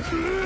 Thank you.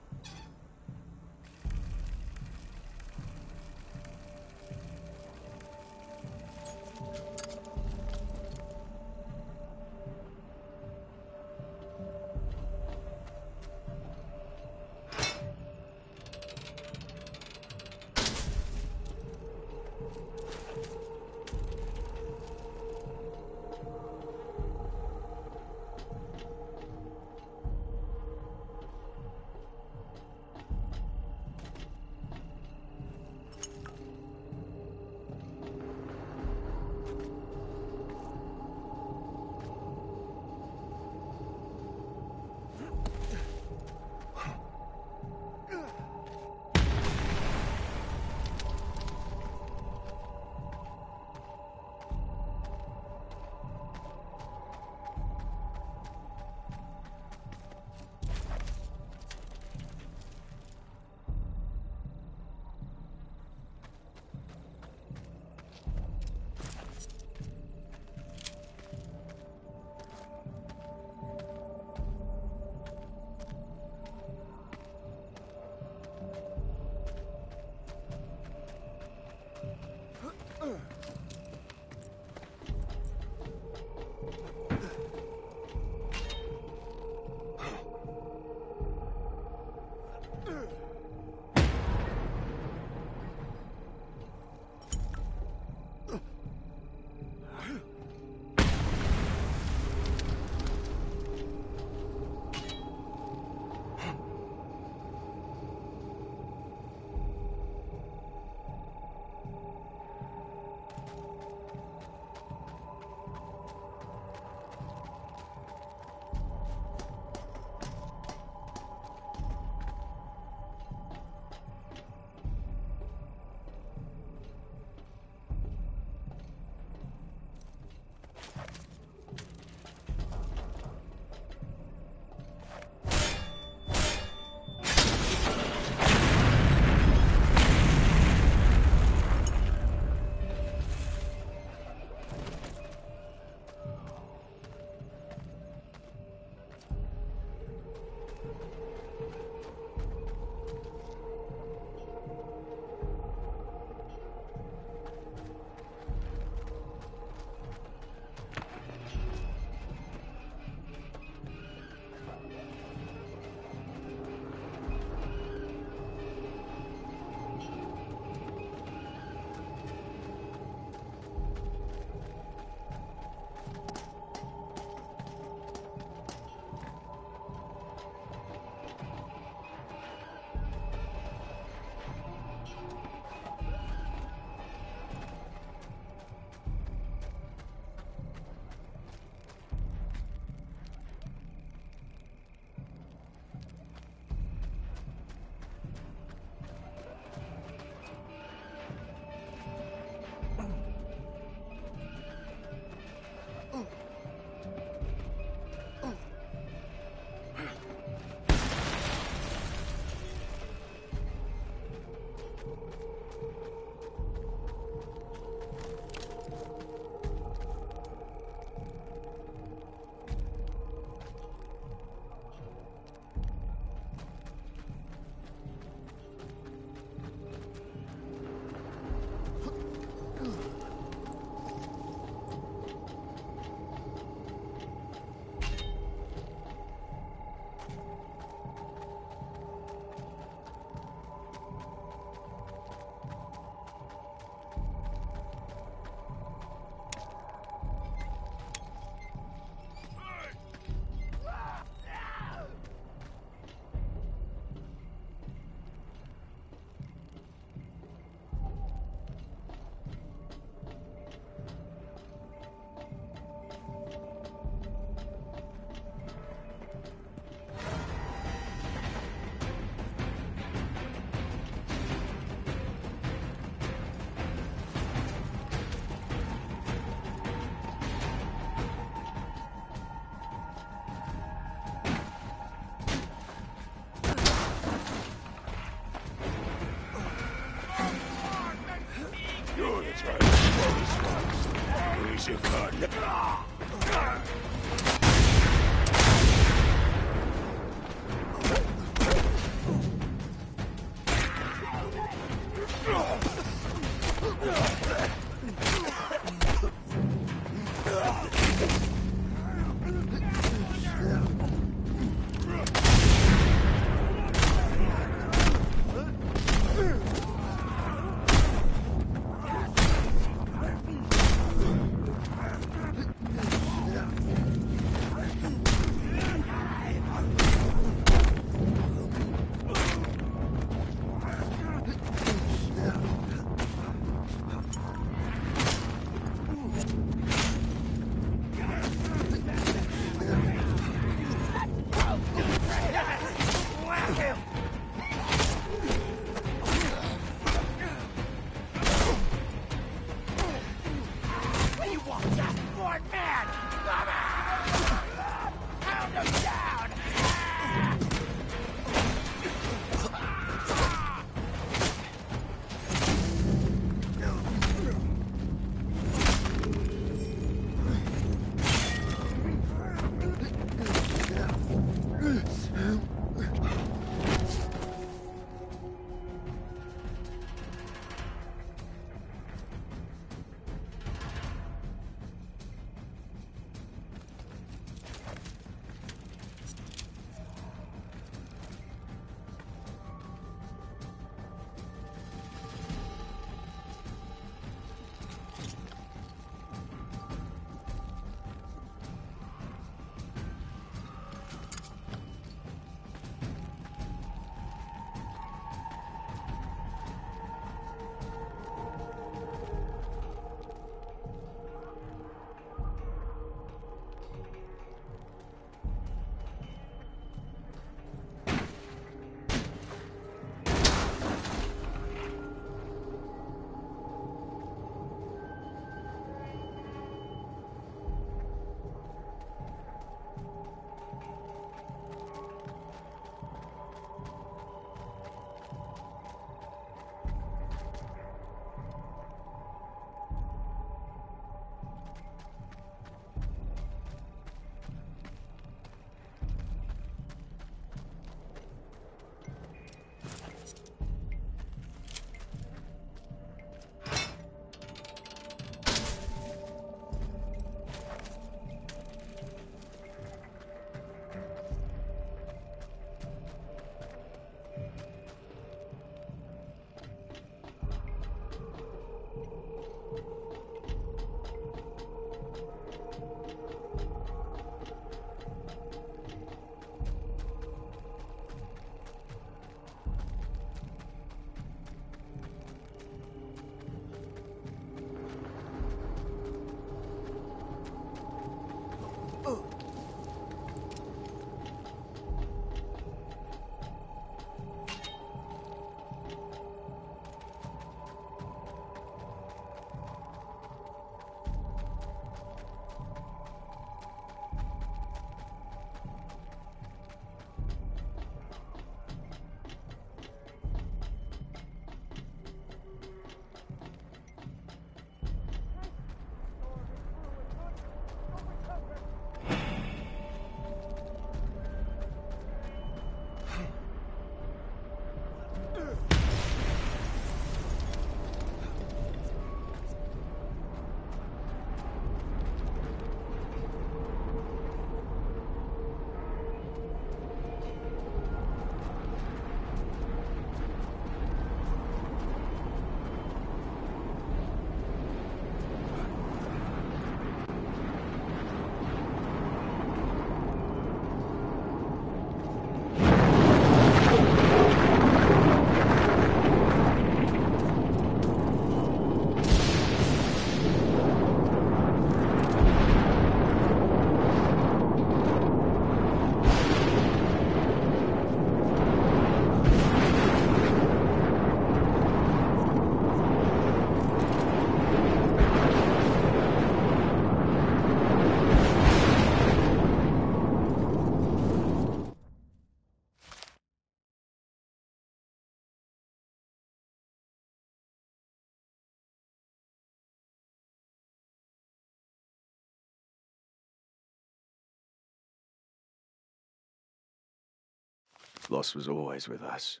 Loss was always with us.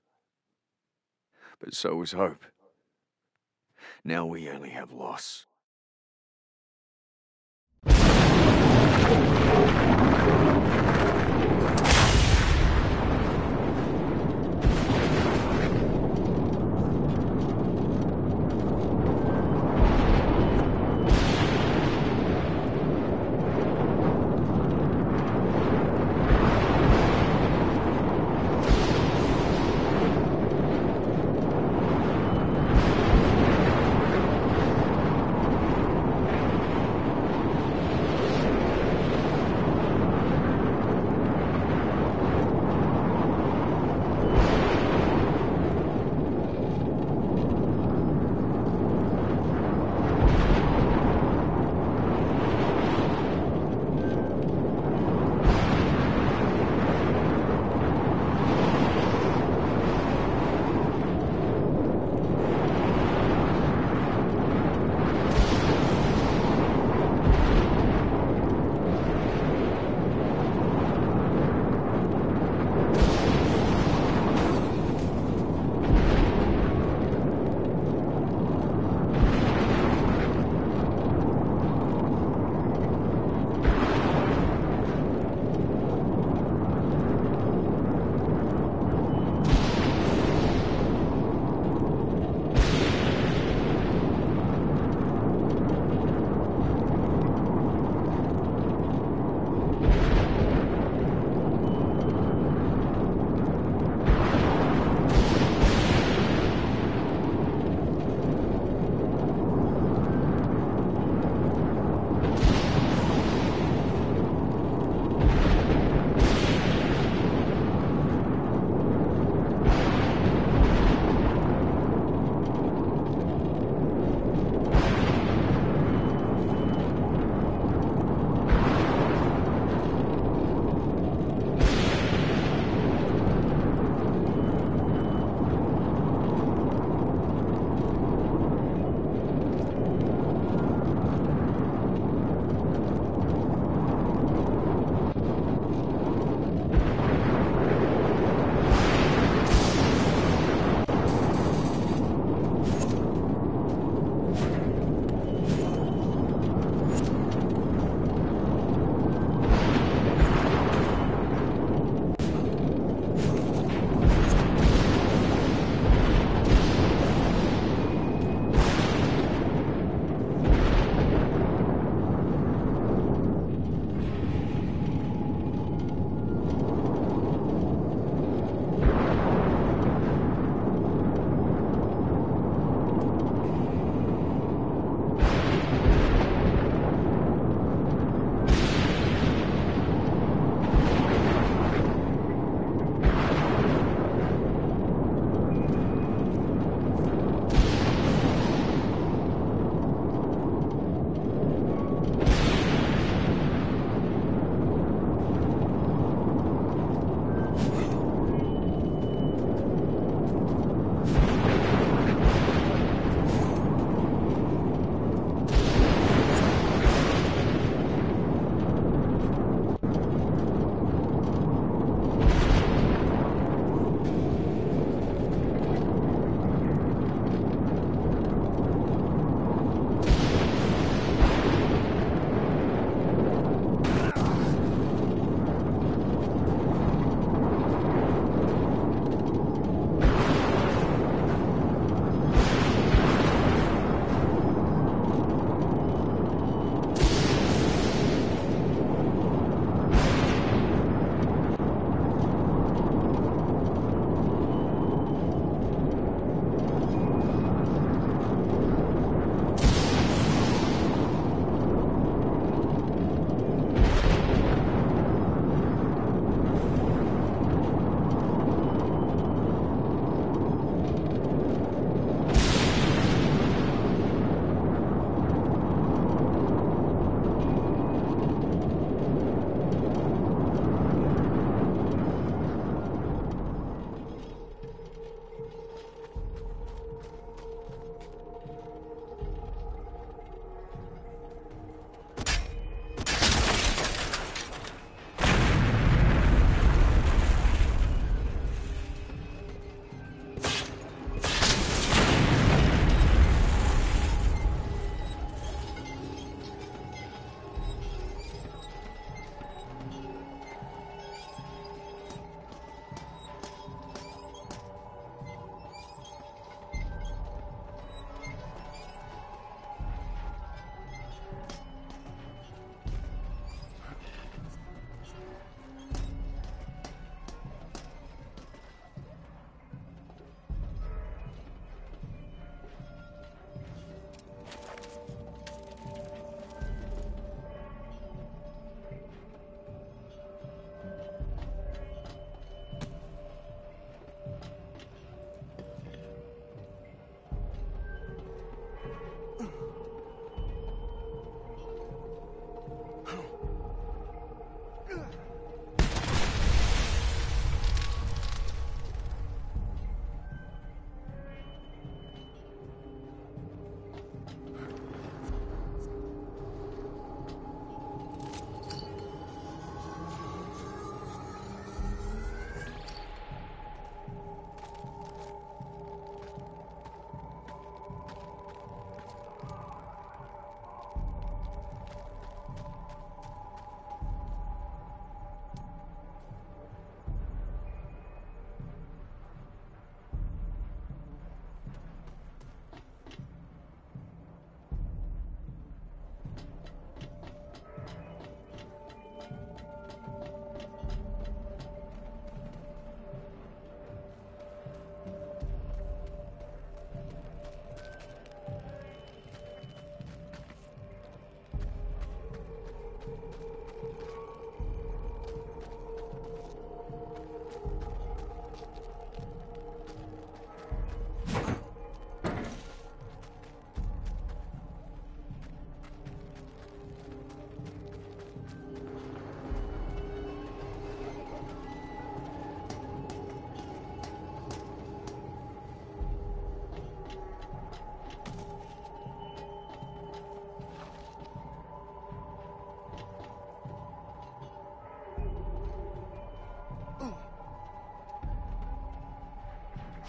But so was hope. Now we only have loss.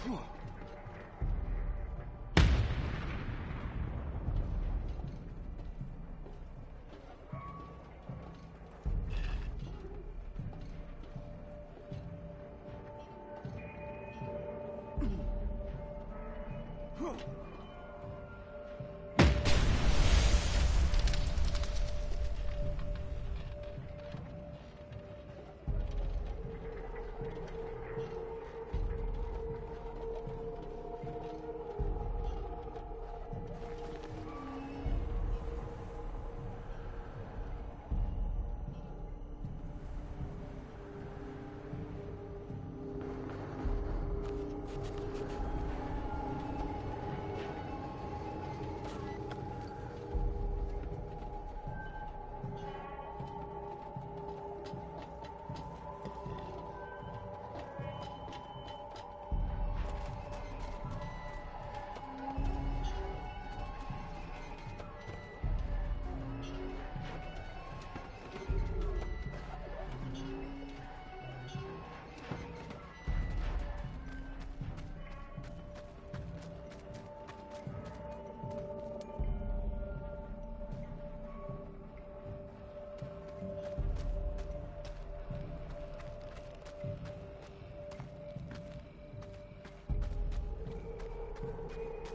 Whew. あ! you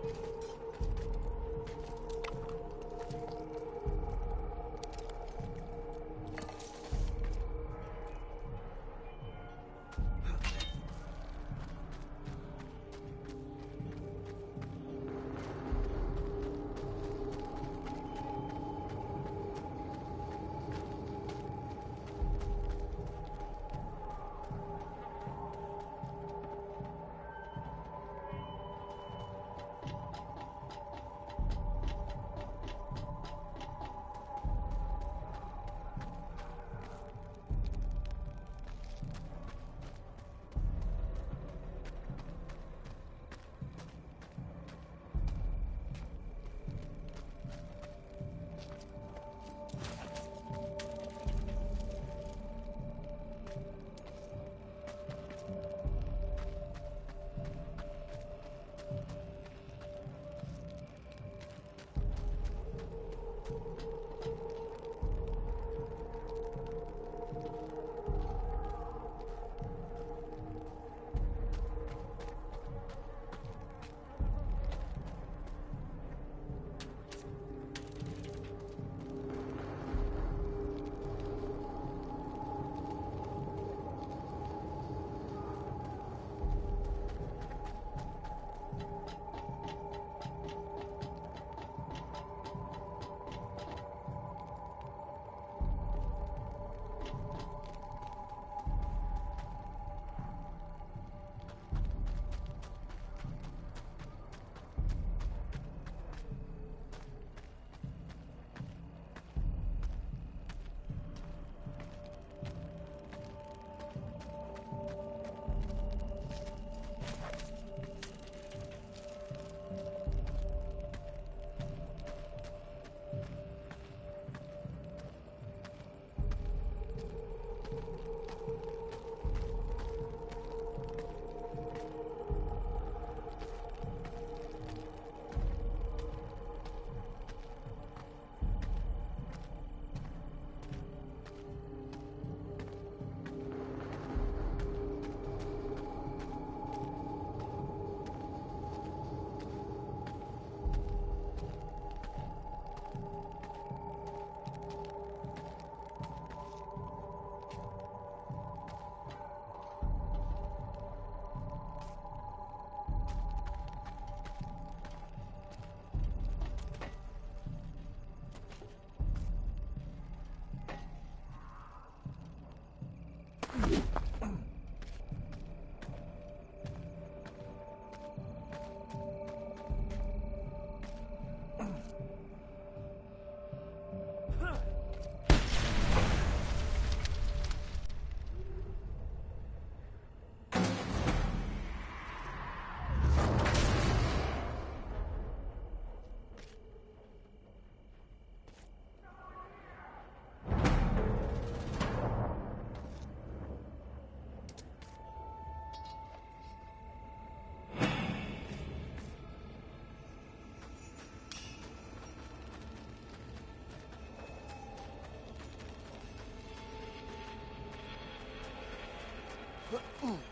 Uh -oh.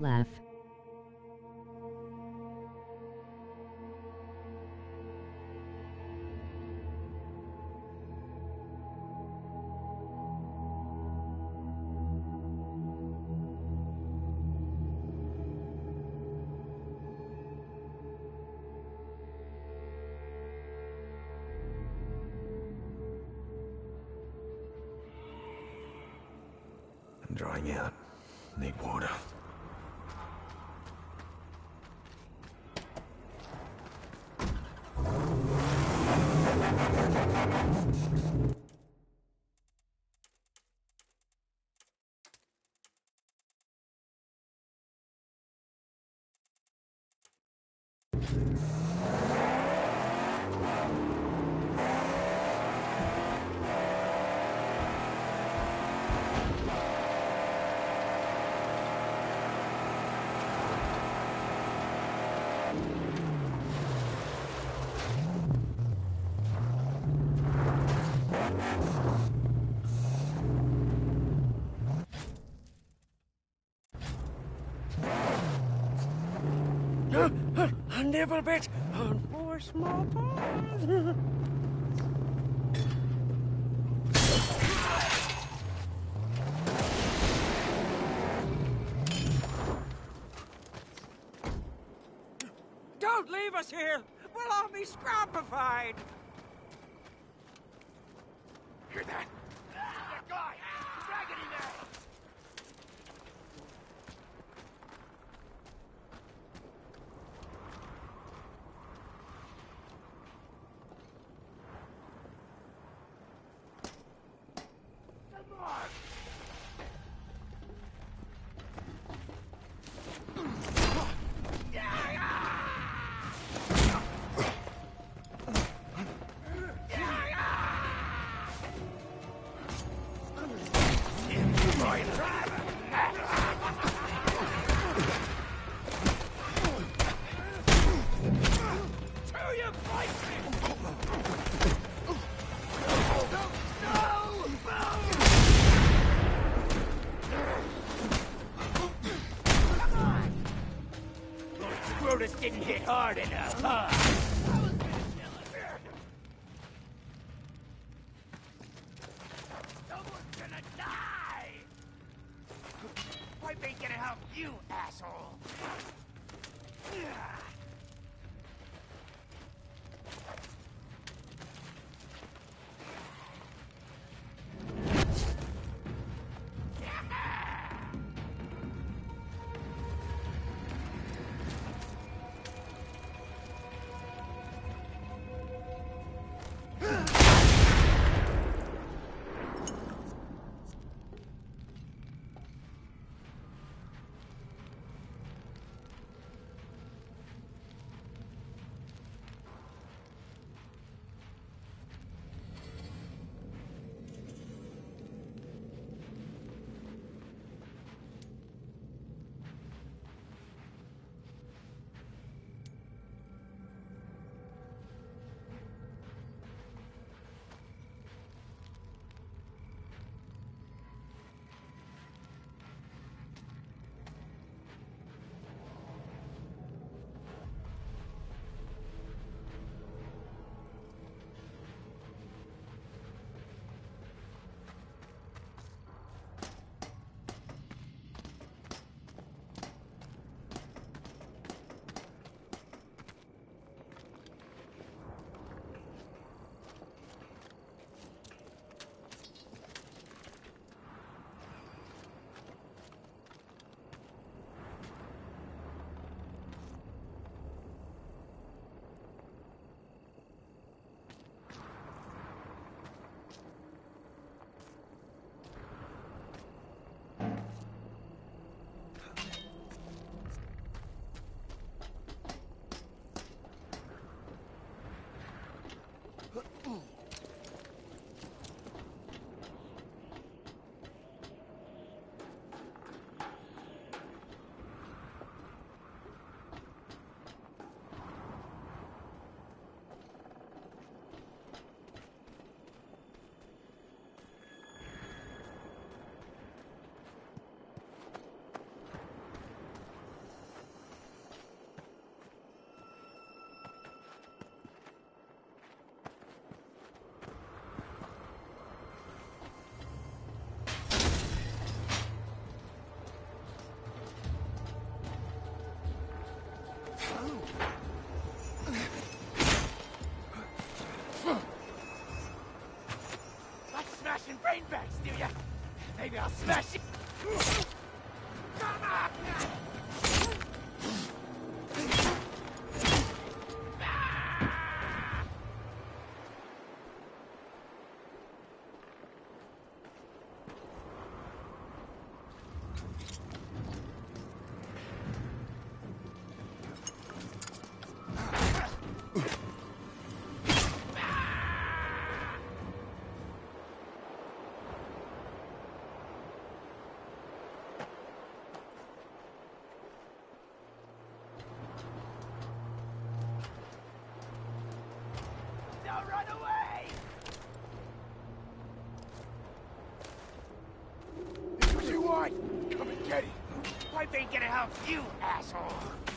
Laugh. I'm drying out. Need water. On four small paws. Don't leave us here! We'll all be scrampified! Huh? brain bags, do ya? Maybe I'll smash you. gonna help you, asshole.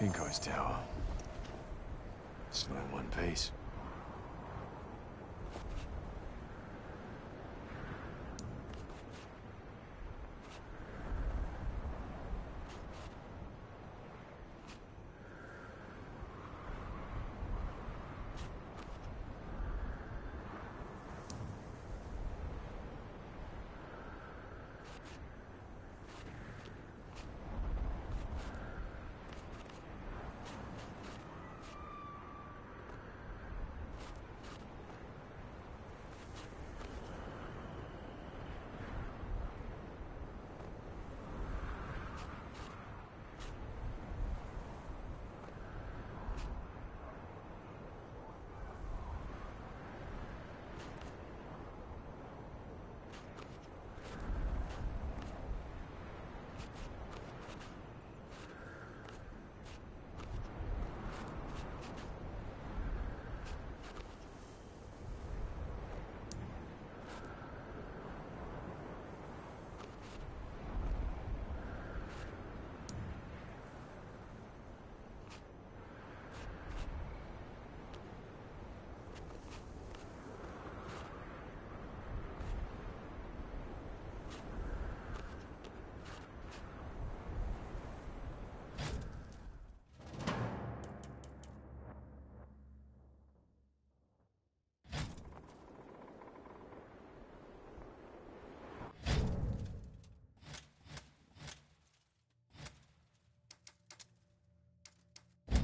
Pinko's tower. It's not in one piece.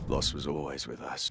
Loss was always with us.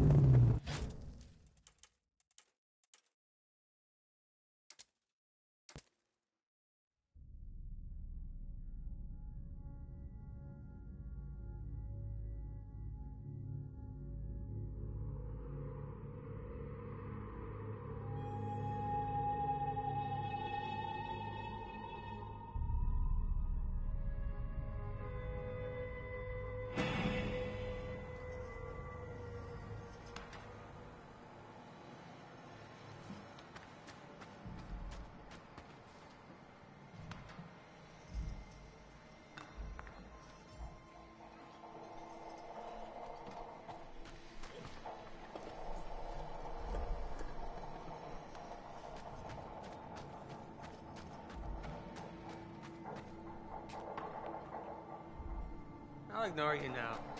I'll ignore you now.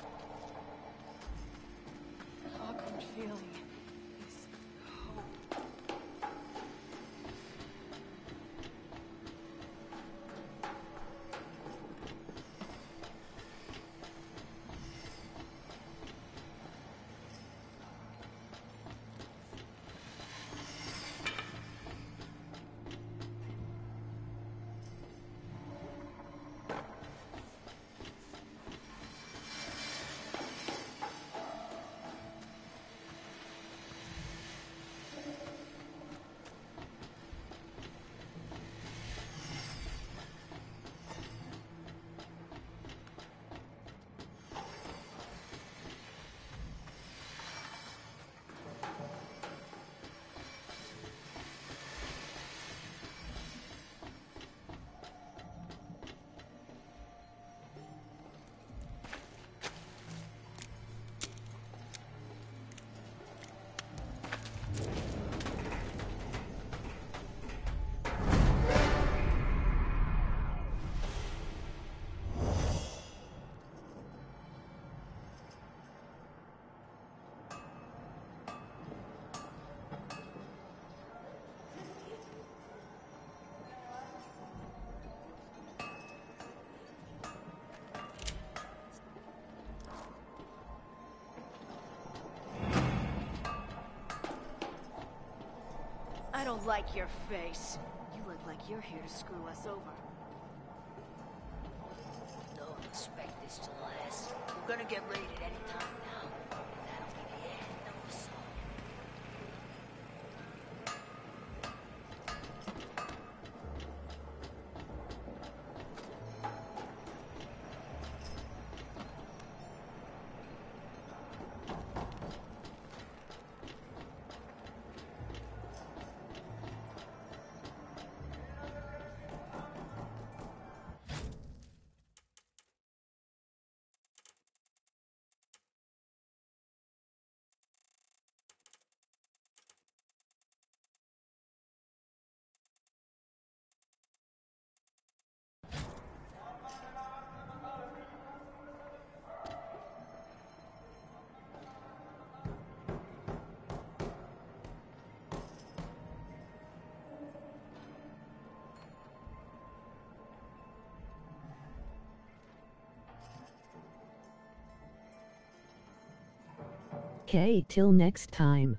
Like your face. You look like you're here to screw us over. Don't expect this to last. We're gonna get raided any time now. Okay, till next time.